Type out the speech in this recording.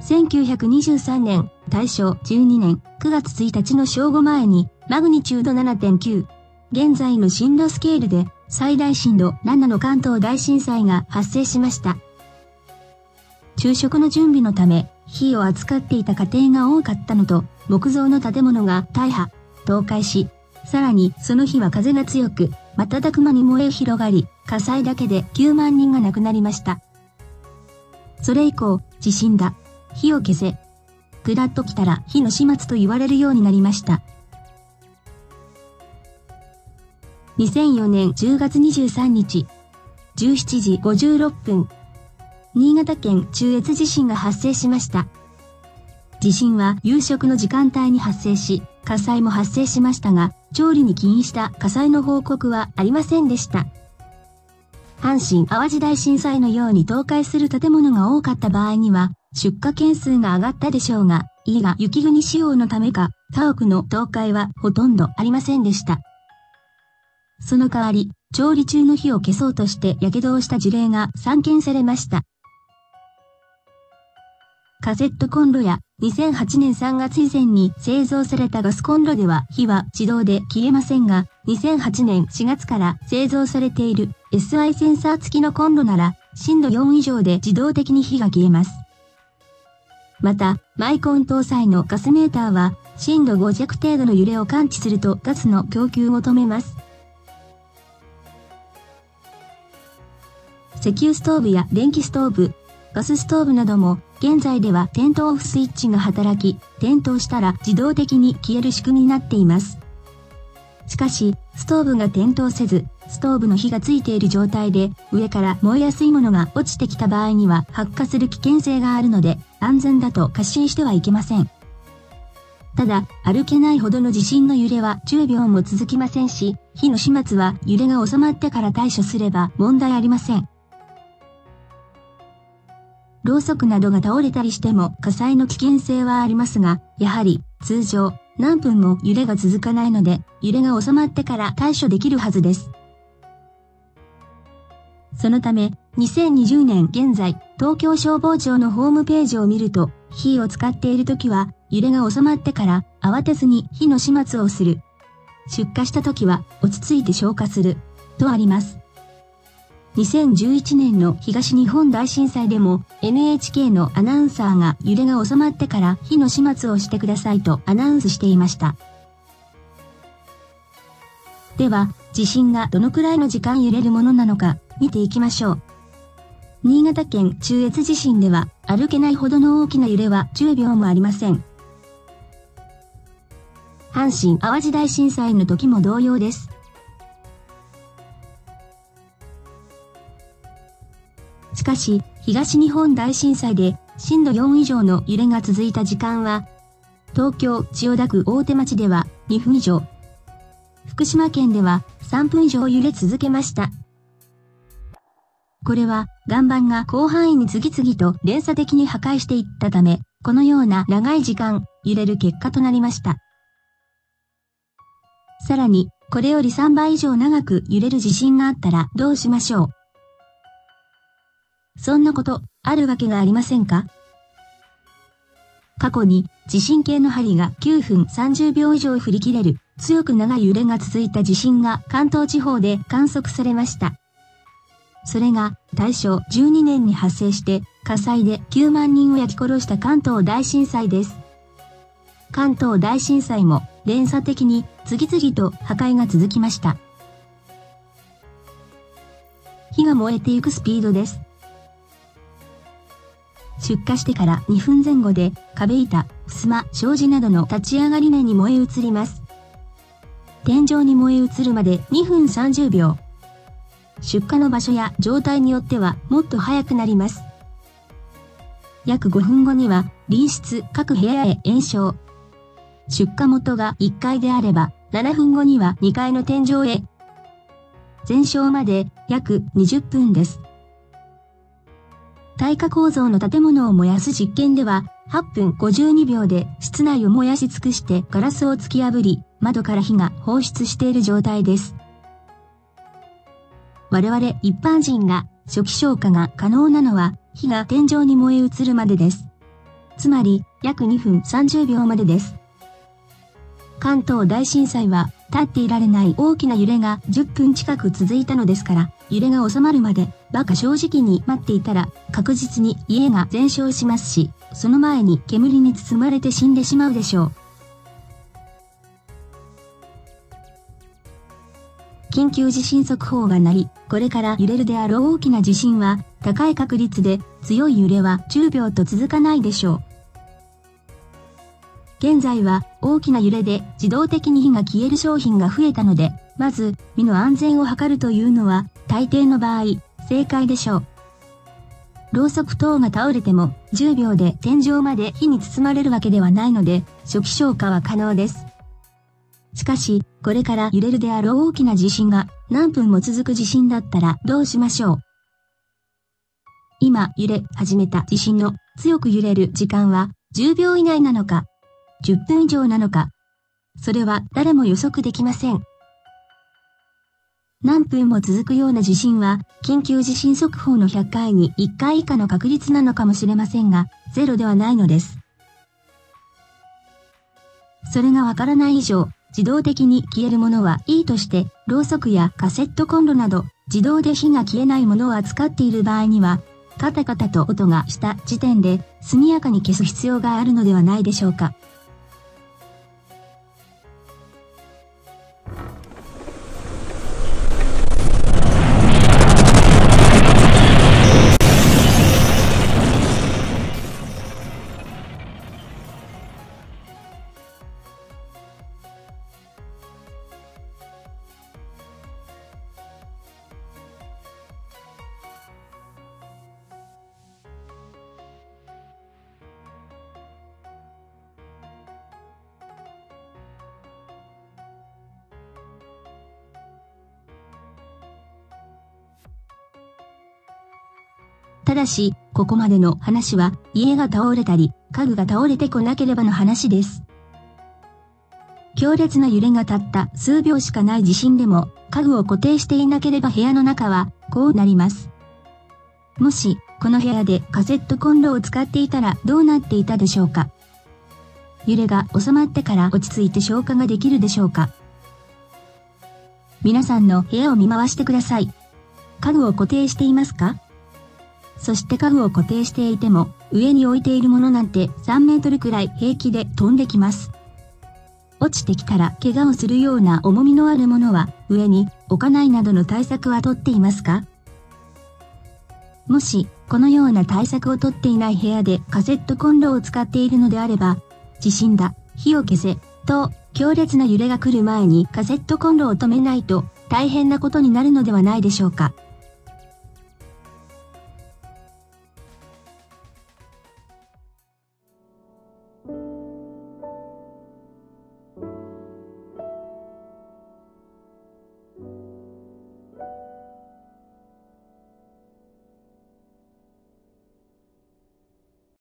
1923年、大正12年9月1日の正午前に、マグニチュード7.9、現在の震度スケールで最大震度7の関東大震災が発生しました。昼食の準備のため、火を扱っていた家庭が多かったのと、木造の建物が大破、倒壊し、さらにその日は風が強く、瞬く間に燃え広がり、火災だけで9万人が亡くなりました。それ以降、地震だ。火を消せ。ぐらっと来たら火の始末と言われるようになりました。2004年10月23日、17時56分、新潟県中越地震が発生しました。地震は夕食の時間帯に発生し、火災も発生しましたが、調理に起因した火災の報告はありませんでした。阪神淡路大震災のように倒壊する建物が多かった場合には、出火件数が上がったでしょうが、家が雪国仕様のためか、家屋の倒壊はほとんどありませんでした。その代わり、調理中の火を消そうとして火傷をした事例が散見されました。カセットコンロや2008年3月以前に製造されたガスコンロでは火は自動で消えませんが、2008年4月から製造されている SI センサー付きのコンロなら、震度4以上で自動的に火が消えます。また、マイコン搭載のガスメーターは、震度5弱程度の揺れを感知するとガスの供給を止めます。石油ストーブや電気ストーブ、ガスストーブなども現在では点灯オフスイッチが働き、点灯したら自動的に消える仕組みになっています。しかし、ストーブが点灯せず、ストーブの火がついている状態で、上から燃えやすいものが落ちてきた場合には発火する危険性があるので、安全だと過信してはいけません。ただ、歩けないほどの地震の揺れは10秒も続きませんし、火の始末は揺れが収まってから対処すれば問題ありません。ろうそくなどが倒れたりしても火災の危険性はありますが、やはり通常何分も揺れが続かないので、揺れが収まってから対処できるはずです。そのため、2020年現在、東京消防庁のホームページを見ると、火を使っている時は、揺れが収まってから慌てずに火の始末をする。出火した時は落ち着いて消火する。とあります。2011年の東日本大震災でも NHK のアナウンサーが揺れが収まってから火の始末をしてくださいとアナウンスしていました。では、地震がどのくらいの時間揺れるものなのか見ていきましょう。新潟県中越地震では歩けないほどの大きな揺れは10秒もありません。阪神淡路大震災の時も同様です。しかし、東日本大震災で震度4以上の揺れが続いた時間は、東京千代田区大手町では2分以上、福島県では3分以上揺れ続けました。これは岩盤が広範囲に次々と連鎖的に破壊していったため、このような長い時間揺れる結果となりました。さらに、これより3倍以上長く揺れる地震があったらどうしましょうそんなこと、あるわけがありませんか？過去に地震計の針が9分30秒以上振り切れる強く長い揺れが続いた地震が関東地方で観測されました。それが大正12年に発生して火災で9万人を焼き殺した関東大震災です。関東大震災も連鎖的に次々と破壊が続きました。火が燃えていくスピードです。出火してから2分前後で壁板、襖、障子などの立ち上がり面に燃え移ります。天井に燃え移るまで2分30秒。出火の場所や状態によってはもっと早くなります。約5分後には隣室各部屋へ延焼。出火元が1階であれば7分後には2階の天井へ。全焼まで約20分です。耐火構造の建物を燃やす実験では、8分52秒で室内を燃やし尽くしてガラスを突き破り、窓から火が放出している状態です。我々一般人が初期消火が可能なのは火が天井に燃え移るまでです。つまり約2分30秒までです。関東大震災は立っていられない大きな揺れが10分近く続いたのですから、揺れが収まるまで馬鹿正直に待っていたら確実に家が全焼しますし、その前に煙に包まれて死んでしまうでしょう。緊急地震速報が鳴り、これから揺れるであろう大きな地震は、高い確率で強い揺れは10秒と続かないでしょう。現在は大きな揺れで自動的に火が消える商品が増えたので、まず身の安全を図るというのは大抵の場合正解でしょう。ろうそく等が倒れても10秒で天井まで火に包まれるわけではないので初期消火は可能です。しかし、これから揺れるであろう大きな地震が何分も続く地震だったらどうしましょう今揺れ始めた地震の強く揺れる時間は10秒以内なのか10分以上なのか、それは誰も予測できません。何分も続くような地震は、緊急地震速報の100回に1回以下の確率なのかもしれませんが、ゼロではないのです。それがわからない以上、自動的に消えるものはいいとして、ろうそくやカセットコンロなど、自動で火が消えないものを扱っている場合には、カタカタと音がした時点で速やかに消す必要があるのではないでしょうか。ただし、ここまでの話は家が倒れたり、家具が倒れてこなければの話です。強烈な揺れがたった数秒しかない地震でも家具を固定していなければ部屋の中はこうなります。もし、この部屋でカセットコンロを使っていたらどうなっていたでしょうか揺れが収まってから落ち着いて消火ができるでしょうか皆さんの部屋を見回してください。家具を固定していますか？そして家具を固定していても、上に置いているものなんて3メートルくらい平気で飛んできます。落ちてきたら怪我をするような重みのあるものは上に置かないなどの対策はとっていますか？もし、このような対策をとっていない部屋でカセットコンロを使っているのであれば、地震だ、火を消せ、と強烈な揺れが来る前にカセットコンロを止めないと大変なことになるのではないでしょうか。